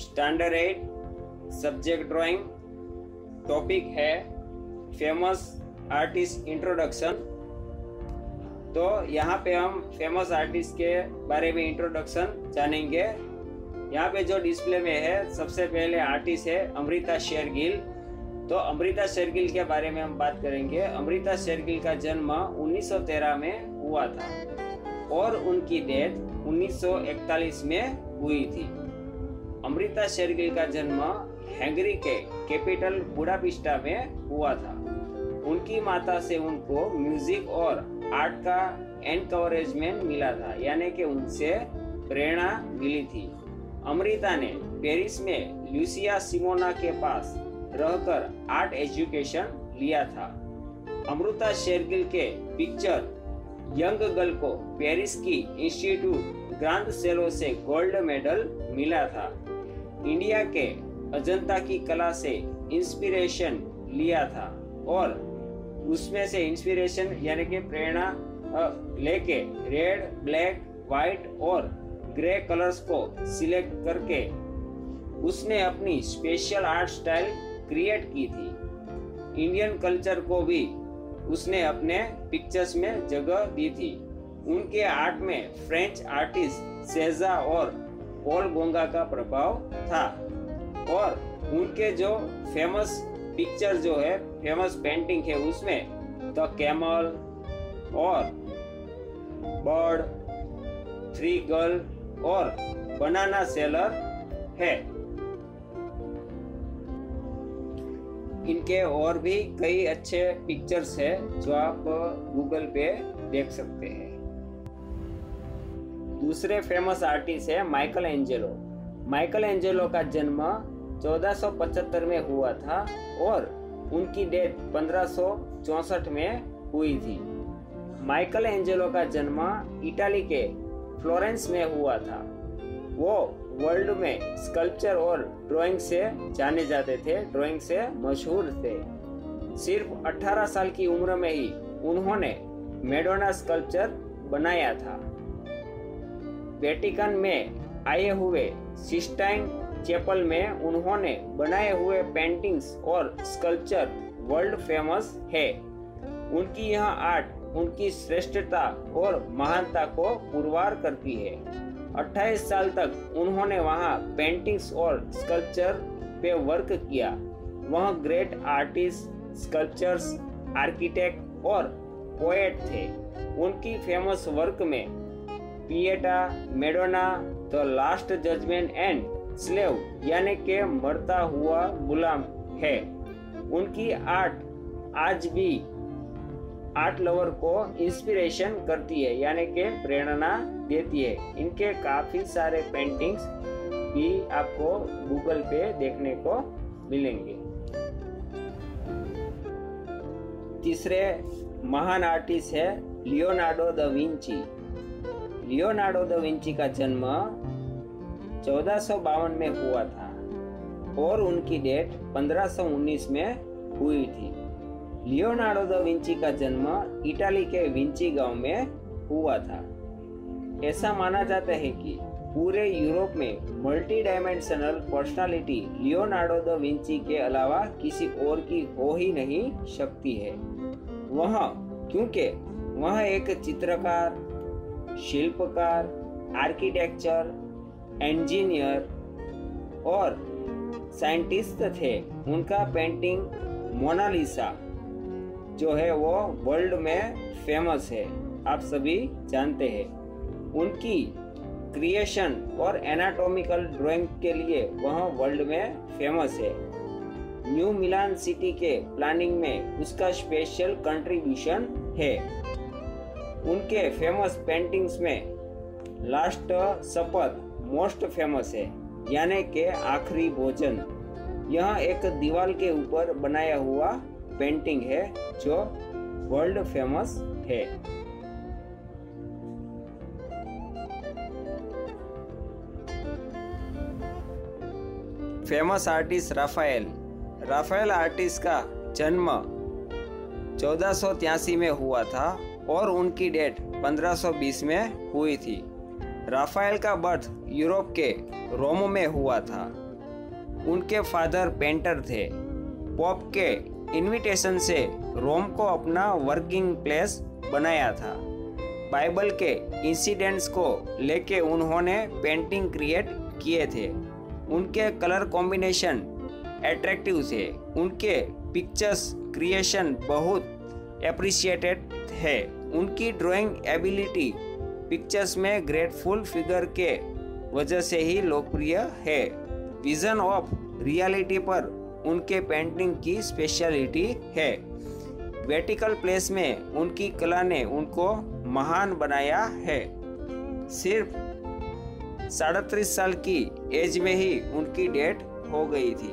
Standard eight subject drawing, topic है, famous artist introduction. तो यहाँ पे हम फ़ेमस आर्टिस्ट के बारे में इंट्रोडक्शन जानेंगे। यहाँ पे जो डिस्प्ले में है, सबसे पहले आर्टिस्ट है अमृता शेरगिल। तो अमृता शेरगिल के बारे में हम बात करेंगे। अमृता शेरगिल का जन्म 1913 में हुआ था और उनकी डेथ 1941 में हुई थी। अमृता शेरगिल का जन्म हैंगरी के कैपिटल बुडापिस्टा में हुआ था। उनकी माता से उनको म्यूज़िक और आर्ट का एनकवरेजमेंट मिला था, यानी कि उनसे प्रेरणा मिली थी। अमृता ने पेरिस में ल्यूसिया सिमोना के पास रहकर आर्ट एजुकेशन लिया था। अमृता शेरगिल के पिक्चर यंग गर्ल को पेरिस की इंस्टीट्यूट ग्रांड सेलो से गोल्ड मेडल मिला था। इंडिया के अजंता की कला से इंस्पिरेशन लिया था और उसमें से इंस्पिरेशन यानी कि प्रेरणा लेके रेड ब्लैक व्हाइट और ग्रे कलर्स को सिलेक्ट करके उसने अपनी स्पेशल आर्ट स्टाइल क्रिएट की थी। इंडियन कल्चर को भी उसने अपने पिक्चर्स में जगह दी थी। उनके आर्ट में फ्रेंच आर्टिस्ट सेजा और पॉल गोंगा का प्रभाव था? और उनके जो फ़ेमस पिक्चर जो है फ़ेमस पेंटिंग है उसमें द कैमल और बर्ड थ्री गर्ल और बनाना सेलर है। इनके और भी कई अच्छे पिक्चर्स है जो आप गूगल पे देख सकते हैं। दूसरे फ़ेमस आर्टिस्ट है माइकल एंजेलो माइकल एंजेलो का जन्म 1475 में हुआ था और उनकी डेथ पंद्रह में हुई थी। माइकल एंजेलो का जन्म इटाली के फ्लोरेंस में हुआ था। वो वर्ल्ड में स्कल्पचर और ड्राइंग से जाने जाते थे ड्राइंग से मशहूर थे। सिर्फ़ 18 साल की उम्र में ही उन्होंने मेडोना स्कल्पचर बनाया था। वेटिकन में आए हुए सिस्टाइन चैपल में उन्होंने बनाए हुए पेंटिंग्स और स्कल्पचर वर्ल्ड फ़ेमस है। उनकी यह आर्ट उनकी श्रेष्ठता और महानता को पुरवार करती है। 28 साल तक उन्होंने वहाँ पेंटिंग्स और स्कल्पचर पे वर्क किया। वह ग्रेट आर्टिस्ट, स्कल्पचर्स, आर्किटेक्ट और पोएट थे। उनकी फ़ेमस वर्क में Pieta Madonna the last judgement and slave यानी के मरता हुआ गुलाम है। उनकी आर्ट आज भी आर्ट लवर को इंस्पिरेशन करती है, यानी के प्रेरणा देती है। इनके काफ़ी सारे पेंटिंग्स भी आपको गूगल पे देखने को मिलेंगे। तीसरे महान आर्टिस्ट है Leonardo da Vinci Leonardo da Vinci का जन्म चौदह में हुआ था और उनकी डेट 1519 में हुई थी। लियोनार्डो द विंची का जन्म इटाली के विंची गाँव में हुआ था। ऐसा माना जाता है कि पूरे यूरोप में multi dimensional personality Leonardo da Vinci के अलावा किसी और की हो ही नहीं सकती है। वह, क्योंकि वह एक चित्रकार शिल्पकार, आर्किटेक्चर इंजीनियर और साइंटिस्ट थे। उनका पेंटिंग मोनालिसा, जो है वो वर्ल्ड में फ़ेमस है। आप सभी जानते हैं। उनकी क्रिएशन और एनाटॉमिकल ड्राइंग के लिए वह वर्ल्ड में फ़ेमस है। न्यू मिलान सिटी के प्लानिंग में उसका स्पेशल कंट्रीब्यूशन है। उनके फ़ेमस पेंटिंग्स में लास्ट शपथ मोस्ट फ़ेमस है, यानी के आखिरी भोजन। यह एक दीवार के ऊपर बनाया हुआ पेंटिंग है, जो वर्ल्ड फ़ेमस है। Famous artist Raphael Raphael artist का जन्म चौदह में हुआ था। और उनकी डेट 1520 में हुई थी। राफेल का बर्थ यूरोप के रोम में हुआ था। उनके फादर पेंटर थे। पॉप के इनविटेशन से रोम को अपना वर्किंग प्लेस बनाया था। बाइबल के इंसिडेंट्स को लेके उन्होंने पेंटिंग क्रिएट किए थे। उनके कलर कॉम्बिनेशन एट्रैक्टिव थे। उनके पिक्चर्स क्रिएशन बहुत अप्रिशिएटेड है उनकी ड्राइंग एबिलिटी पिक्चर्स में ग्रेटफुल फिगर के वजह से ही लोकप्रिय है। विजन ऑफ़ रियलिटी पर उनके पेंटिंग की स्पेशलिटी है। वेटिकल प्लेस में उनकी कला ने उनको महान बनाया है। सिर्फ़ साढ़े साल की एज में ही उनकी डेथ हो गई थी।